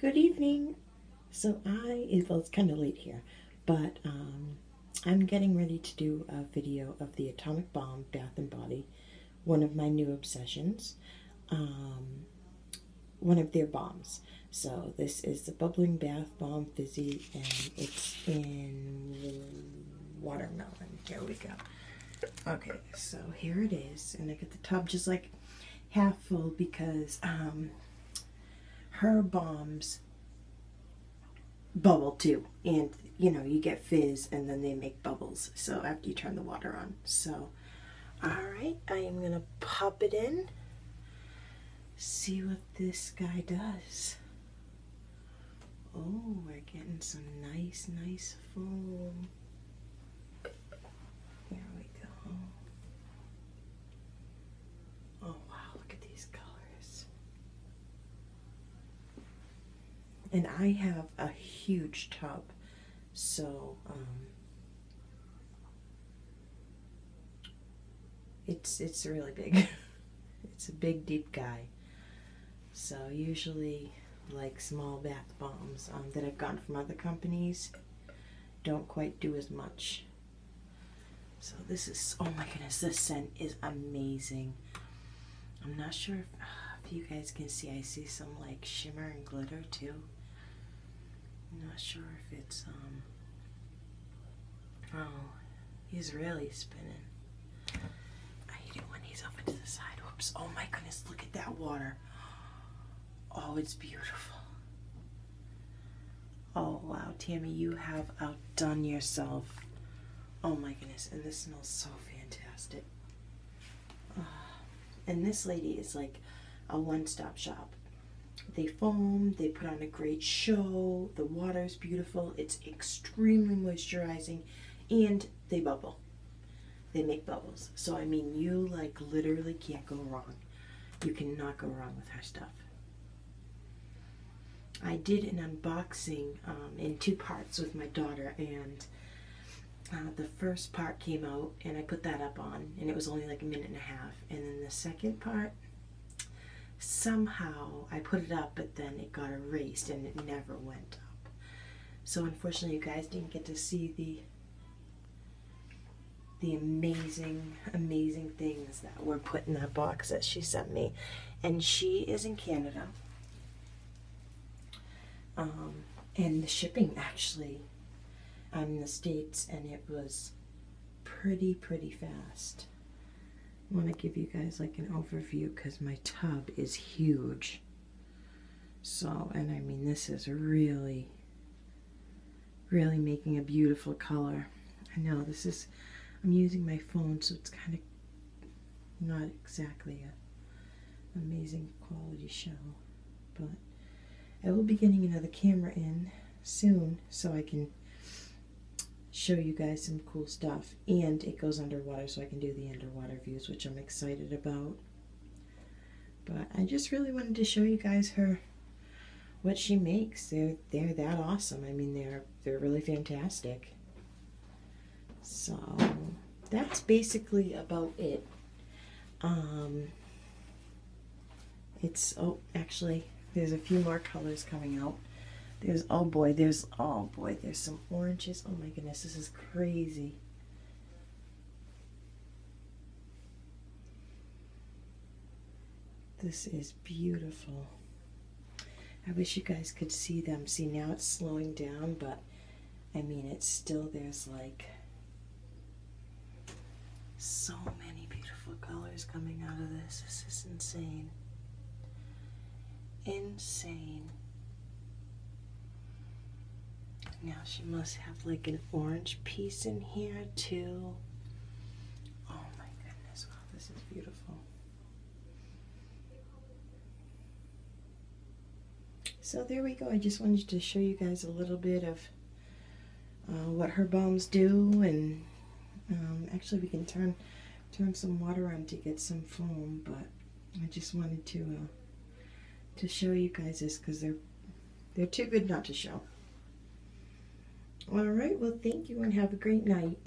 Good evening. So I, well, it's kind of late here, but um, I'm getting ready to do a video of the Atomic Bomb Bath and Body, one of my new obsessions, um, one of their bombs. So this is the Bubbling Bath Bomb Fizzy, and it's in watermelon. Here we go. Okay, so here it is, and I get the tub just like half full because um, her bombs bubble too, and you know you get fizz, and then they make bubbles. So after you turn the water on, so all right, I am gonna pop it in. See what this guy does. Oh, we're getting some nice, nice foam. Here we go. Oh wow, look at these colors. And I have a huge tub, so um, it's it's really big. it's a big, deep guy. So usually, like small bath bombs um, that I've gotten from other companies, don't quite do as much. So this is, oh my goodness, this scent is amazing. I'm not sure if, if you guys can see, I see some like shimmer and glitter too. Not sure if it's, um, oh, he's really spinning. I hate it when he's off to the side. Whoops, oh my goodness, look at that water. Oh, it's beautiful. Oh wow, Tammy, you have outdone yourself. Oh my goodness, and this smells so fantastic. Oh, and this lady is like a one stop shop. They foam, they put on a great show, the water is beautiful, it's extremely moisturizing, and they bubble. They make bubbles. So, I mean, you like literally can't go wrong. You cannot go wrong with her stuff. I did an unboxing um, in two parts with my daughter, and uh, the first part came out and I put that up on and it was only like a minute and a half and then the second part somehow I put it up but then it got erased and it never went up. So unfortunately you guys didn't get to see the the amazing amazing things that were put in that box that she sent me. And she is in Canada. Um, and the shipping actually I'm in the States and it was pretty, pretty fast. Want to give you guys like an overview because my tub is huge. So, and I mean, this is really, really making a beautiful color. I know this is, I'm using my phone, so it's kind of not exactly a amazing quality show, but I will be getting another camera in soon so I can show you guys some cool stuff. And it goes underwater so I can do the underwater views, which I'm excited about. But I just really wanted to show you guys her what she makes. They're they're that awesome. I mean they're they're really fantastic. So that's basically about it. Um it's oh actually there's a few more colors coming out. There's, oh boy, there's, oh boy, there's some oranges. Oh my goodness, this is crazy. This is beautiful. I wish you guys could see them. See, now it's slowing down, but I mean, it's still, there's like so many beautiful colors coming out of this. This is insane. Insane. Now she must have like an orange piece in here too. Oh my goodness, wow, this is beautiful. So there we go. I just wanted to show you guys a little bit of uh, what her balms do and um, actually we can turn turn some water on to get some foam but I just wanted to uh, to show you guys this because they're they're too good not to show. All right, well, thank you and have a great night.